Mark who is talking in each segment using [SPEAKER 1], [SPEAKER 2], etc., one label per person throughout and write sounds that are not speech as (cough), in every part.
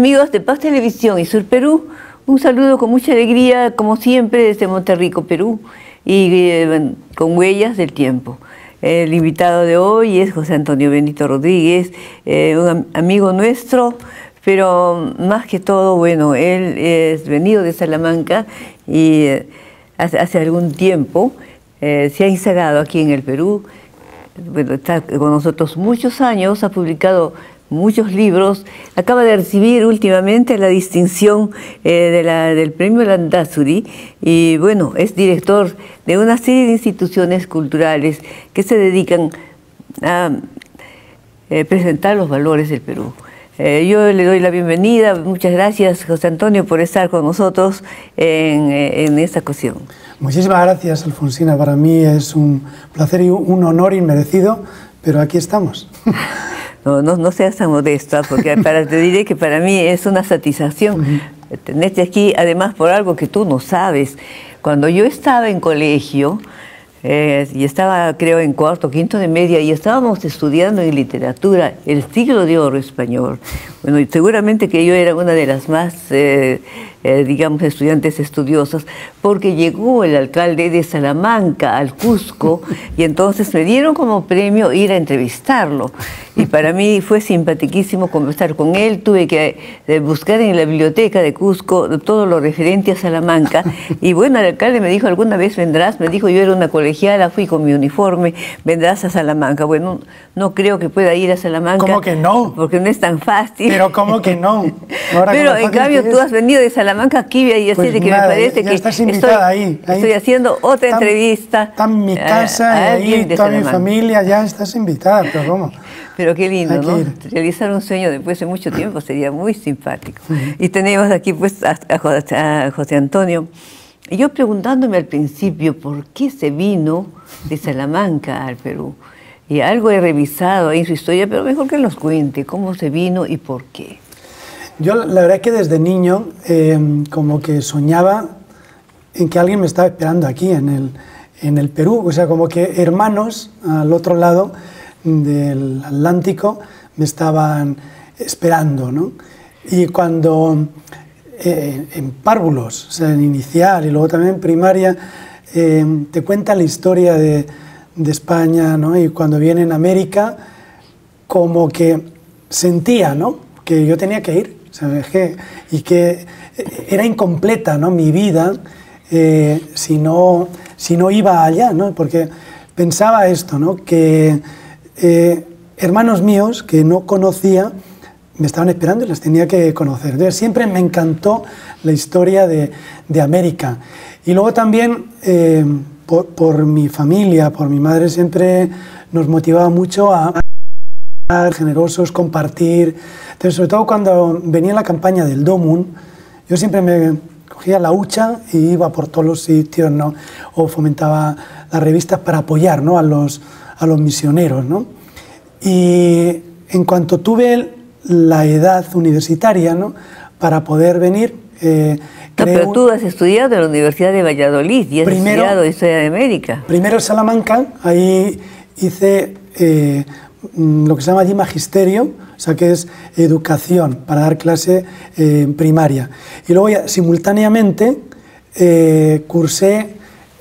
[SPEAKER 1] Amigos de Paz Televisión y Sur Perú, un saludo con mucha alegría, como siempre, desde Monterrico, Perú, y eh, con huellas del tiempo. El invitado de hoy es José Antonio Benito Rodríguez, eh, un amigo nuestro, pero más que todo, bueno, él es venido de Salamanca y eh, hace, algún tiempo se ha instalado aquí en el Perú. Bueno, está con nosotros muchos años, ha publicado muchos libros. Acaba de recibir últimamente la distinción eh, del premio Landazuri y bueno, es director de una serie de instituciones culturales que se dedican a eh, presentar los valores del Perú. Eh, yo le doy la bienvenida, muchas gracias José Antonio por estar con nosotros en, en esta ocasión.
[SPEAKER 2] Muchísimas gracias Alfonsina, para mí es un placer y un honor inmerecido, pero aquí estamos. (laughs)
[SPEAKER 1] No, no, no seas tan modesta, porque (laughs) para, te diré que para mí es una satisfacción tenerte aquí, además por algo que tú no sabes. Cuando yo estaba en colegio, eh, y estaba creo en cuarto, quinto de media, y estábamos estudiando en literatura el siglo de oro español. Bueno, y seguramente que yo era una de las más eh, eh, digamos, estudiantes estudiosos, porque llegó el alcalde de Salamanca al Cusco (laughs) y entonces me dieron como premio ir a entrevistarlo. Y para mí fue simpaticísimo conversar con él. Tuve que eh, buscar en la biblioteca de Cusco todo lo referente a Salamanca. (laughs) Y bueno, el alcalde me dijo, alguna vez vendrás, me dijo, yo era una colegiala, fui con mi uniforme, vendrás a Salamanca. Bueno, no creo que pueda ir a Salamanca.
[SPEAKER 2] ¿Cómo que no?
[SPEAKER 1] Porque no es tan fácil.
[SPEAKER 2] Pero ¿cómo que no?
[SPEAKER 1] Pero en cambio tú has venido de Salamanca aquí y así pues de que me parece que
[SPEAKER 2] estás invitada ahí,
[SPEAKER 1] estoy haciendo otra entrevista.
[SPEAKER 2] Está en mi casa y ahí toda mi familia, ya estás invitada, pero ¿cómo?
[SPEAKER 1] Pero qué lindo, ¿no? Realizar un sueño después de mucho tiempo sería muy simpático. Y tenemos aquí pues a, a José Antonio. Y yo preguntándome al principio por qué se vino de Salamanca al Perú. Y algo he revisado en su historia, pero mejor que nos cuente cómo se vino y por qué.
[SPEAKER 2] Yo la verdad es que desde niño em, como que soñaba en que alguien me estaba esperando aquí en el, en el Perú, o sea, como que hermanos al otro lado del Atlántico me estaban esperando, ¿no? Y cuando eh, en párvulos, o sea, en inicial y luego también en primaria, em, te cuentan la historia de, de España, ¿no? Y cuando viene en América, como que sentía, ¿no? Que yo tenía que ir, y que era incompleta ¿no? mi vida eh, si, no, si no iba allá, ¿no? porque pensaba esto, ¿no? que eh, hermanos míos que no conocía me estaban esperando y les tenía que conocer. Entonces, siempre me encantó la historia de, de América. Y luego también, eh, por, por, mi familia, por mi madre, siempre nos motivaba mucho a generosos, compartir. Entonces, sobre todo cuando venía la campaña del Domun, yo siempre me cogía la hucha y iba por todos los sitios, ¿no? O fomentaba las revistas para apoyar, ¿no? A los, a los misioneros, ¿no? Y en cuanto tuve la edad universitaria, ¿no? Para poder venir...
[SPEAKER 1] Eh, pero tú has estudiado en la Universidad de Valladolid y has primero, estudiado Historia de América.
[SPEAKER 2] Primero en Salamanca, ahí hice eh, Mm, lo que se llama allí magisterio, o sea que es educación para dar clase eh, en primaria. Y luego ya, simultáneamente eh, cursé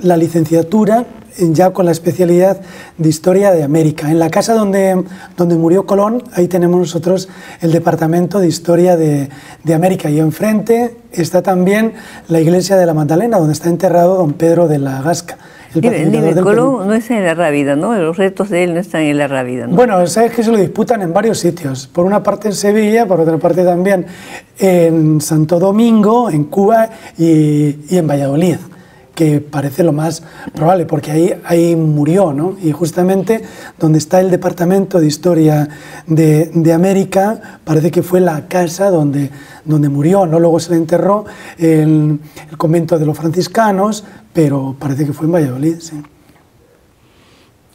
[SPEAKER 2] la licenciatura ya con la especialidad de Historia de América. En la casa donde, donde murió Colón, ahí tenemos nosotros el Departamento de Historia de, de América. Y enfrente está también la Iglesia de la Magdalena, donde está enterrado don Pedro de la Gasca.
[SPEAKER 1] Dime, Colón no es en la Rábida, ¿no? Los retos de él no están en la Rábida, ¿no?
[SPEAKER 2] Bueno, sabes que se lo disputan en varios sitios. Por una parte en Sevilla, por otra parte también en Santo Domingo, en Cuba y, y en Valladolid que parece lo más probable, porque ahí, ahí murió, ¿no? Y justamente donde está el Departamento de Historia de, de América, parece que fue la casa donde, donde murió, ¿no? Luego se le enterró en el convento de los franciscanos, pero parece que fue en Valladolid, sí.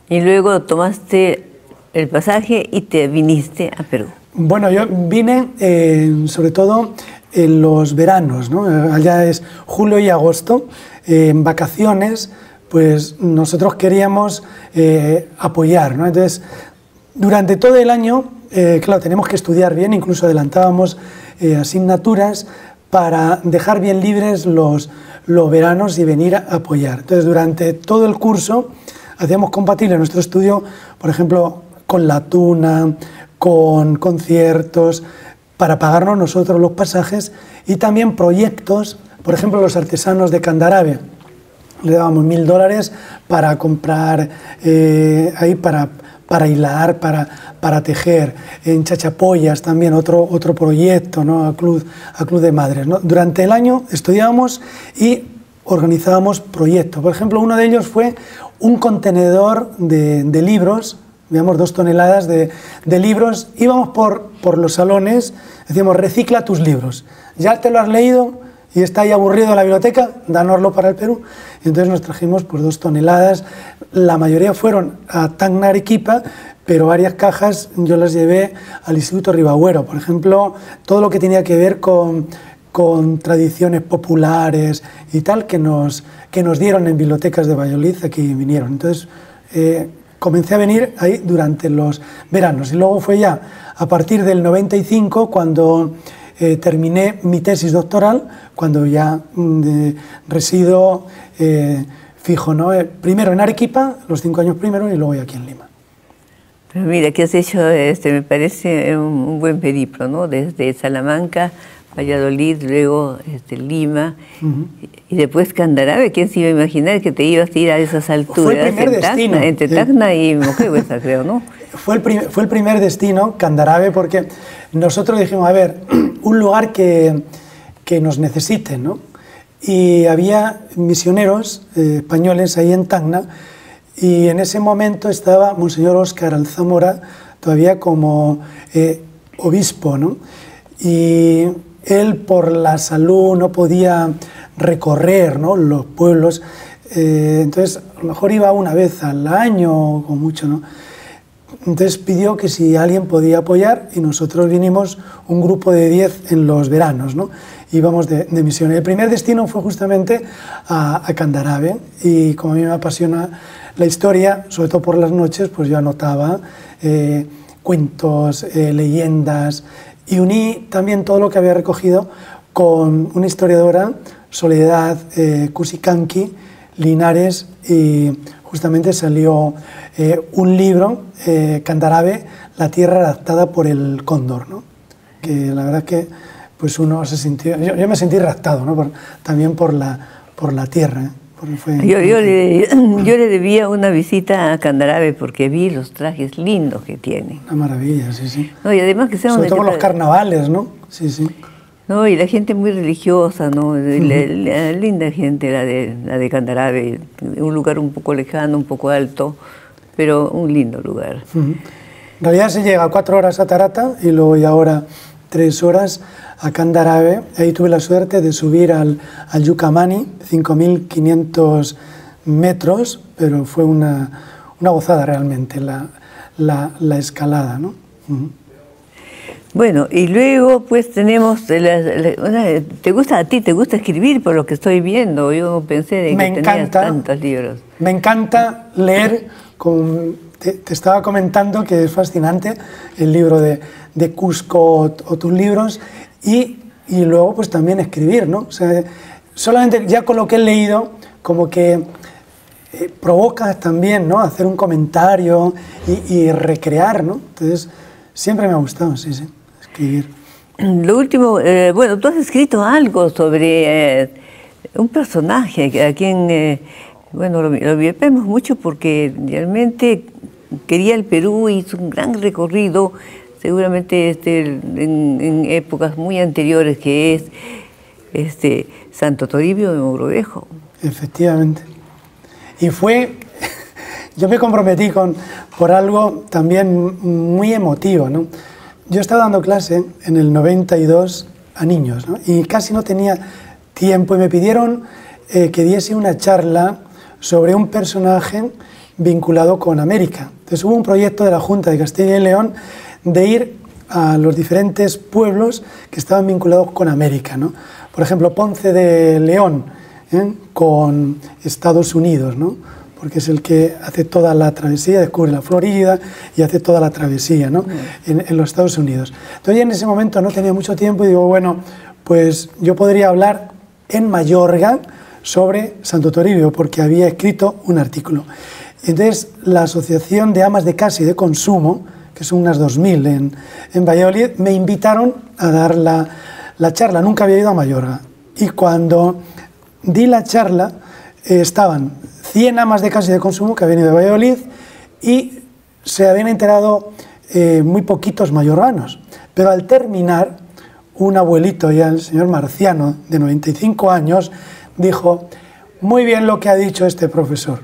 [SPEAKER 1] Y luego tomaste el pasaje y te viniste a Perú.
[SPEAKER 2] Bueno, yo vine eh, sobre todo en los veranos, ¿no? allá es julio y agosto, en vacaciones, pues nosotros queríamos eh, apoyar. ¿no? Entonces, durante todo el año eh, claro, tenemos que estudiar bien, incluso adelantábamos eh, asignaturas para dejar bien libres los, los veranos y venir a apoyar. Entonces, durante todo el curso hacíamos compatible nuestro estudio, por ejemplo, con la tuna, con conciertos, para pagarnos nosotros los pasajes y también proyectos, por ejemplo, los artesanos de Candarave. Le dábamos mil dólares para comprar eh, ahí, para, para hilar, para, para tejer. En Chachapoyas también otro, otro proyecto, ¿no? a, Club, a Club de Madres. Durante el año estudiábamos y organizábamos proyectos. Por ejemplo, uno de ellos fue un contenedor de libros, digamos dos toneladas de, de, libros. Íbamos por, por los salones, decíamos, recicla tus libros. Ya te lo has leído y está ahí aburrido en la biblioteca, dánoslo para el Perú. Y entonces nos trajimos pues, dos toneladas. La mayoría fueron a Tacna, Arequipa, pero varias cajas yo las llevé al Instituto Ribagüero. Por ejemplo, todo lo que tenía que ver con, con tradiciones populares y tal que nos, que nos dieron en bibliotecas de Valladolid, aquí vinieron. Entonces, eh, comencé a venir ahí durante los veranos y luego fue ya a partir del 95 cuando eh, terminé mi tesis doctoral, cuando ya mm, resido eh, fijo, ¿no? Eh, primero en Arequipa, los cinco años primero, y luego aquí en Lima.
[SPEAKER 1] Pero mira, que has hecho, este, me parece un, un buen periplo, ¿no? Desde Salamanca Valladolid, luego este, Lima uh -huh. y después Candarabe. ¿Quién se iba a imaginar que te ibas a ir a esas alturas?
[SPEAKER 2] Fue el primer
[SPEAKER 1] en
[SPEAKER 2] destino.
[SPEAKER 1] Tacna, entre Tacna y Moquegüesa, (laughs) creo, ¿no?
[SPEAKER 2] Fue el, fue el primer destino, Candarabe, porque nosotros dijimos, a ver, (clears throat) un lugar que, que nos necesite, ¿no? Y había misioneros eh, españoles ahí en Tacna y en ese momento estaba Monseñor Óscar Alzamora todavía como eh, obispo, ¿no? Y él por la salud no podía recorrer ¿no? los pueblos, eh, entonces a lo mejor iba una vez al año o mucho, ¿no? Entonces pidió que si alguien podía apoyar y nosotros vinimos un grupo de 10 en los veranos, ¿no? íbamos de, de, misión. El primer destino fue justamente a, a, Candarabe y como a mí me apasiona la historia, sobre todo por las noches, pues yo anotaba eh, cuentos, eh, leyendas, y uní también todo lo que había recogido con una historiadora, Soledad eh, Cusicanqui Linares, y justamente salió eh, un libro, eh, Candarabe, La tierra adaptada por el cóndor, ¿no? que la verdad que pues uno se sintió, yo, me sentí raptado ¿no? también por la, por la tierra.
[SPEAKER 1] Yo, yo, le, (clears throat) yo, le, debía una visita a Candarabe porque vi los trajes lindos que tiene.
[SPEAKER 2] Una maravilla, sí, sí.
[SPEAKER 1] No, y además que sea
[SPEAKER 2] Sobre todo los carnavales, ¿no? Sí, sí.
[SPEAKER 1] No, y la gente muy religiosa, ¿no? Uh -huh. la, la, linda gente, la de, la de Candarabe. Un lugar un poco lejano, un poco alto, pero un lindo lugar.
[SPEAKER 2] Uh -huh. En realidad se llega a cuatro horas a Tarata y luego y ahora tres horas a Candarabe. Ahí tuve la suerte de subir al, al Yucamani, 5.500 metros, pero fue una, una gozada realmente la, la, la escalada. ¿no? Uh -huh.
[SPEAKER 1] Bueno, y luego pues tenemos, la, la, una, ¿te gusta a ti, te gusta escribir por lo que estoy viendo? Yo pensé de que
[SPEAKER 2] me
[SPEAKER 1] tenías
[SPEAKER 2] encanta,
[SPEAKER 1] tantos libros.
[SPEAKER 2] Me encanta leer, te, te, estaba comentando que es fascinante el libro de, de Cusco o, o tus libros, y, y, luego pues también escribir, ¿no? O sea, solamente ya con lo que he leído, como que eh, provoca también, ¿no? Hacer un comentario y, y recrear, ¿no? Entonces, siempre me ha gustado, sí, sí escribir. (clears throat)
[SPEAKER 1] Lo último, eh, bueno, tú has escrito algo sobre eh, un personaje a quien, eh, bueno, lo, lo vemos mucho porque realmente quería el Perú, hizo un gran recorrido, seguramente este, en, en épocas muy anteriores, que es este, Santo Toribio de Mogrovejo.
[SPEAKER 2] Efectivamente. Y fue, (laughs) yo me comprometí con, por algo también muy emotivo, ¿no? Yo estaba dando clase en el 92 a niños ¿no? y casi no tenía tiempo y me pidieron eh, que diese una charla sobre un personaje vinculado con América. Entonces hubo un proyecto de la Junta de Castilla y León de ir a los diferentes pueblos que estaban vinculados con América. ¿no? Por ejemplo, Ponce de León ¿eh? con Estados Unidos, ¿no? porque es el que hace toda la travesía, descubre la Florida y hace toda la travesía ¿no? en, en, los Estados Unidos. Entonces en ese momento no tenía mucho tiempo y digo, bueno, pues yo podría hablar en Mayorga sobre Santo Toribio, porque había escrito un artículo. Entonces la Asociación de Amas de Casa y de Consumo, que son unas 2.000 en, en Valladolid, me invitaron a dar la, la charla. Nunca había ido a Mayorga. Y cuando di la charla, eh, estaban 100 amas de casa y de consumo que habían ido de Valladolid y se habían enterado eh, muy poquitos mayorganos. Pero al terminar, un abuelito, ya el señor Marciano, de 95 años, dijo, muy bien lo que ha dicho este profesor,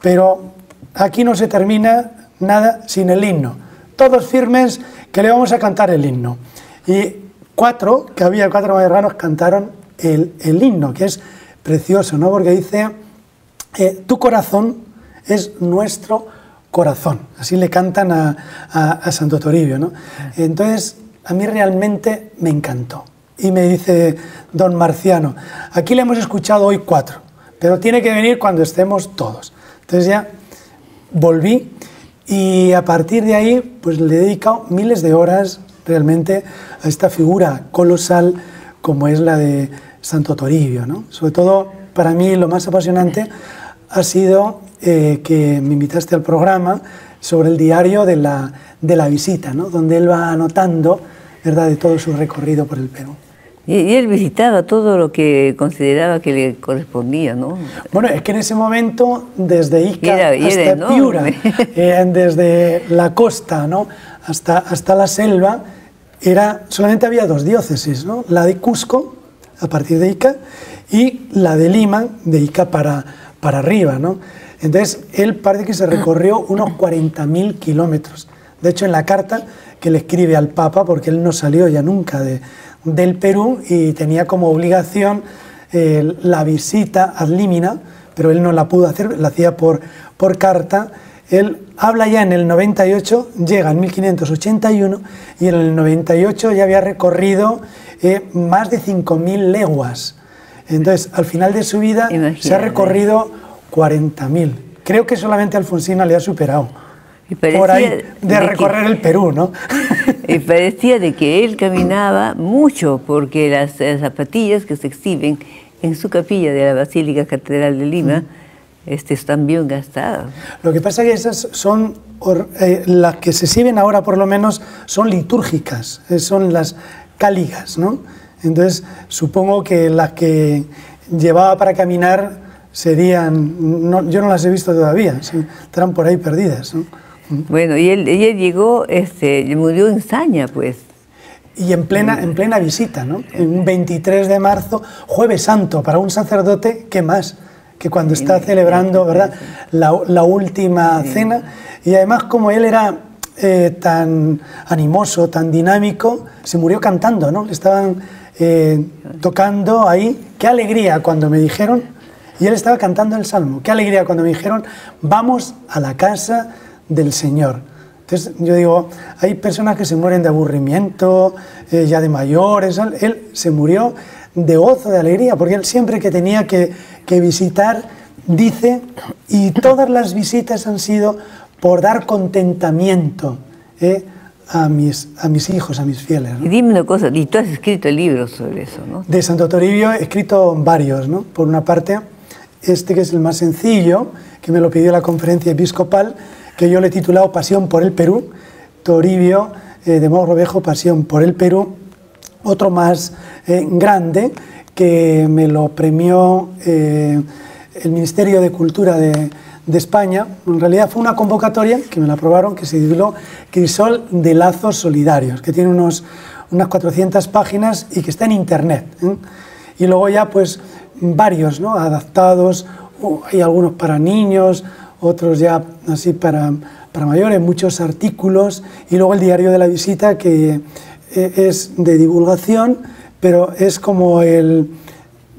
[SPEAKER 2] pero aquí no se termina nada sin el himno. Todos firmes que le vamos a cantar el himno. Y cuatro, que había cuatro mayorganos, cantaron el, el himno, que es precioso, ¿no? Porque dice, eh, tu corazón es nuestro corazón. Así le cantan a, a, a, Santo Toribio, ¿no? Entonces, a mí realmente me encantó. Y me dice don Marciano, aquí le hemos escuchado hoy cuatro, pero tiene que venir cuando estemos todos. Entonces ya volví y a partir de ahí pues le he dedicado miles de horas realmente a esta figura colosal como es la de Santo Toribio. ¿no? Sobre todo para mí lo más apasionante ha sido eh, que me invitaste al programa sobre el diario de la, de la visita, ¿no? donde él va anotando ¿verdad? de todo su recorrido por el Perú.
[SPEAKER 1] Y, él visitaba todo lo que consideraba que le correspondía, ¿no?
[SPEAKER 2] Bueno, es que en ese momento, desde Ica era, hasta era Piura, (laughs) eh, desde la costa ¿no? hasta, hasta la selva, era, solamente había dos diócesis, ¿no? la de Cusco, a partir de Ica, y la de Lima, de Ica para, para arriba. ¿no? Entonces, él parece que se recorrió unos 40.000 kilómetros. De hecho, en la carta que le escribe al Papa, porque él no salió ya nunca de, del Perú y tenía como obligación eh, la visita ad limina, pero él no la pudo hacer, la hacía por, por carta. Él habla ya en el 98, llega en 1581 y en el 98 ya había recorrido eh, más de 5.000 leguas. Entonces, al final de su vida Imagínate. se ha recorrido 40.000. Creo que solamente Alfonsina le ha superado. Por ahí, de, de recorrer que, el Perú, ¿no? (laughs)
[SPEAKER 1] Y parecía de que él caminaba mucho, porque las, las, zapatillas que se exhiben en su capilla de la Basílica Catedral de Lima este, están bien gastadas.
[SPEAKER 2] Lo que pasa es que esas son, eh, las que se exhiben ahora por lo menos, son litúrgicas, eh, son las cáligas, ¿no? Entonces, supongo que las que llevaba para caminar serían, no, yo no las he visto todavía, estarán por ahí perdidas. ¿no?
[SPEAKER 1] Bueno, y él, ella llegó, este, murió en Saña, pues.
[SPEAKER 2] Y en plena, en plena visita, ¿no? Un 23 de marzo, jueves santo, para un sacerdote, ¿qué más? Que cuando está celebrando, ¿verdad? La, la última cena. Y además, como él era eh, tan animoso, tan dinámico, se murió cantando, ¿no? Le estaban eh, tocando ahí. Qué alegría cuando me dijeron, y él estaba cantando el salmo, qué alegría cuando me dijeron, vamos a la casa del Señor. Entonces yo digo, hay personas que se mueren de aburrimiento, eh, ya de mayores, él se murió de gozo, de alegría, porque él siempre que tenía que, que visitar, dice, y todas las visitas han sido por dar contentamiento. ¿eh? a mis, a mis hijos, a mis fieles. ¿no?
[SPEAKER 1] Y dime una cosa, y tú has escrito libros sobre eso, ¿no?
[SPEAKER 2] De Santo Toribio he escrito varios, ¿no? Por una parte, este que es el más sencillo, que me lo pidió la conferencia episcopal, que yo le he titulado Pasión por el Perú, Toribio eh, de Mogrovejo, Pasión por el Perú. Otro más eh, grande, que me lo premió eh, el Ministerio de Cultura de, de España, en realidad fue una convocatoria que me la aprobaron, que se tituló Crisol de Lazos Solidarios, que tiene unos, unas 400 páginas y que está en internet. Y luego ya pues varios ¿no? adaptados, hay algunos para niños, otros ya así para, para mayores, muchos artículos, y luego el diario de la visita que eh, es de divulgación, pero es como el,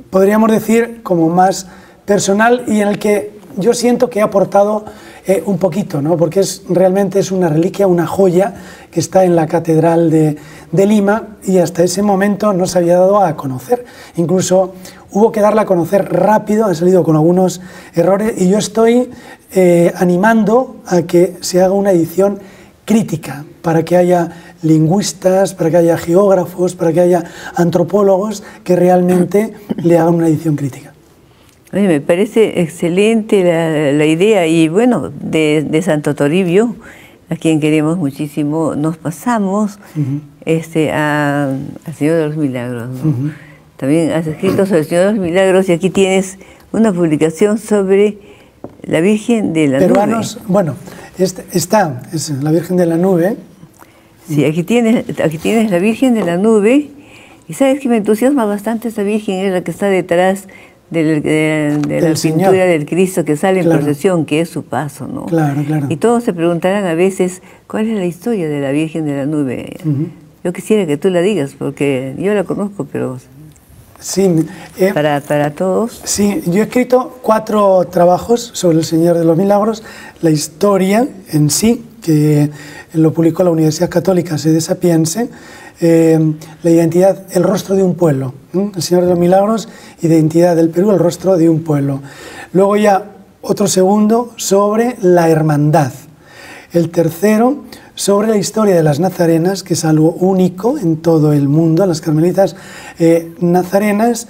[SPEAKER 2] podríamos decir, como más personal y en el que yo siento que he aportado eh, un poquito, ¿no? porque es, realmente es una reliquia, una joya que está en la Catedral de, de, Lima y hasta ese momento no se había dado a conocer. Incluso hubo que darla a conocer rápido, ha salido con algunos errores y yo estoy eh, animando a que se haga una edición crítica, para que haya lingüistas, para que haya geógrafos, para que haya antropólogos que realmente le hagan una edición crítica.
[SPEAKER 1] me parece excelente la, idea y bueno, de, Santo Toribio, a quien queremos muchísimo, nos pasamos este, al Señor de los Milagros. También has escrito sobre el Señor de los Milagros y aquí tienes una publicación sobre la Virgen de la
[SPEAKER 2] Peruanos, Bueno, este, está, es la Virgen de la Nube.
[SPEAKER 1] Sí, aquí tienes, aquí tienes la Virgen de la Nube. Y sabes que me entusiasma bastante esa Virgen, es la que está detrás de, la pintura del Cristo que sale en procesión, que es su paso, ¿no?
[SPEAKER 2] Claro, claro.
[SPEAKER 1] Y todos se preguntarán a veces, ¿cuál es la historia de la Virgen de la Nube? Yo quisiera que tú la digas, porque yo la conozco, pero
[SPEAKER 2] Sí,
[SPEAKER 1] eh, para, para, todos.
[SPEAKER 2] Sí, yo he escrito cuatro trabajos sobre el Señor de los Milagros, la historia en sí, que lo publicó la Universidad Católica Sede Sapiense, eh, la identidad, el rostro de un pueblo, el Señor de los Milagros, identidad del Perú, el rostro de un pueblo. Luego ya otro segundo sobre la hermandad. El tercero sobre la historia de las nazarenas, que es algo único en todo el mundo, las carmelitas eh, nazarenas.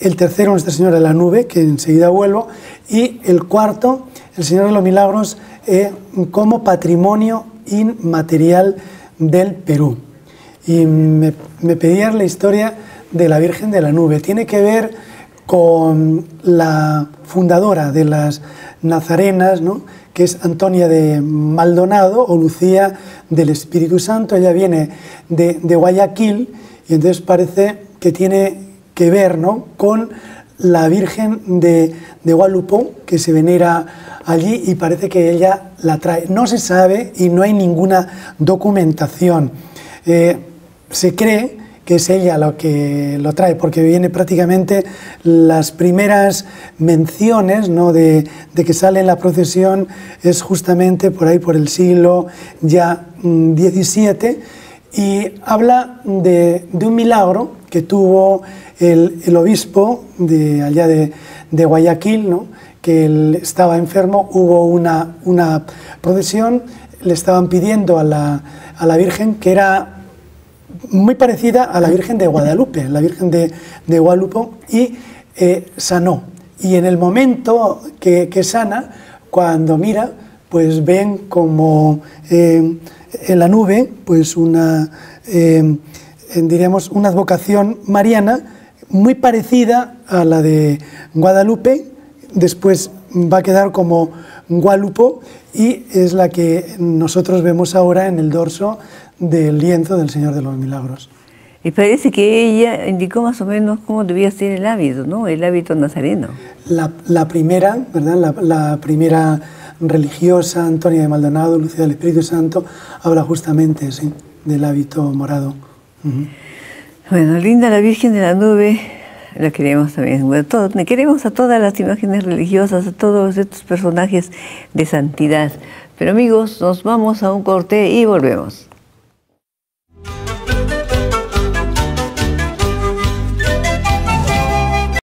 [SPEAKER 2] El tercero, Nuestra Señora de la Nube, que enseguida vuelvo. Y el cuarto, el Señor de los Milagros, eh, como patrimonio inmaterial del Perú. Y me, me pedían la historia de la Virgen de la Nube. Tiene que ver con la fundadora de las Nazarenas, ¿no? Que es Antonia de Maldonado o Lucía del Espíritu Santo. Ella viene de, Guayaquil y entonces parece que tiene que ver ¿no? con la Virgen de, de que se venera allí y parece que ella la trae. No se sabe y no hay ninguna documentación. Eh, se cree es ella lo que lo trae, porque viene prácticamente las primeras menciones ¿no? de, que sale en la procesión es justamente por ahí, por el siglo ya XVII, mm, y habla de, un milagro que tuvo el, obispo de allá de, Guayaquil, ¿no? que él estaba enfermo, hubo una, una procesión, le estaban pidiendo a la, a la Virgen que era muy parecida a la Virgen de Guadalupe, la Virgen de, Guadalupe, y eh, sanó. Y en el momento que, sana, cuando mira, pues ven como eh, en la nube, pues una, eh, diríamos, una advocación mariana muy parecida a la de Guadalupe, después va a quedar como Guadalupe y es la que nosotros vemos ahora en el dorso del lienzo del Señor de los Milagros.
[SPEAKER 1] Y parece que ella indicó más o menos cómo debía ser el hábito, ¿no? El hábito nazareno.
[SPEAKER 2] La, primera, ¿verdad? La, primera religiosa, Antonia de Maldonado, Lucía del Espíritu Santo, habla justamente ¿sí? del hábito morado.
[SPEAKER 1] Bueno, linda la Virgen de la Nube, la queremos también. Bueno, queremos a todas las imágenes religiosas, a todos estos personajes de santidad. Pero amigos, nos vamos a un corte y volvemos.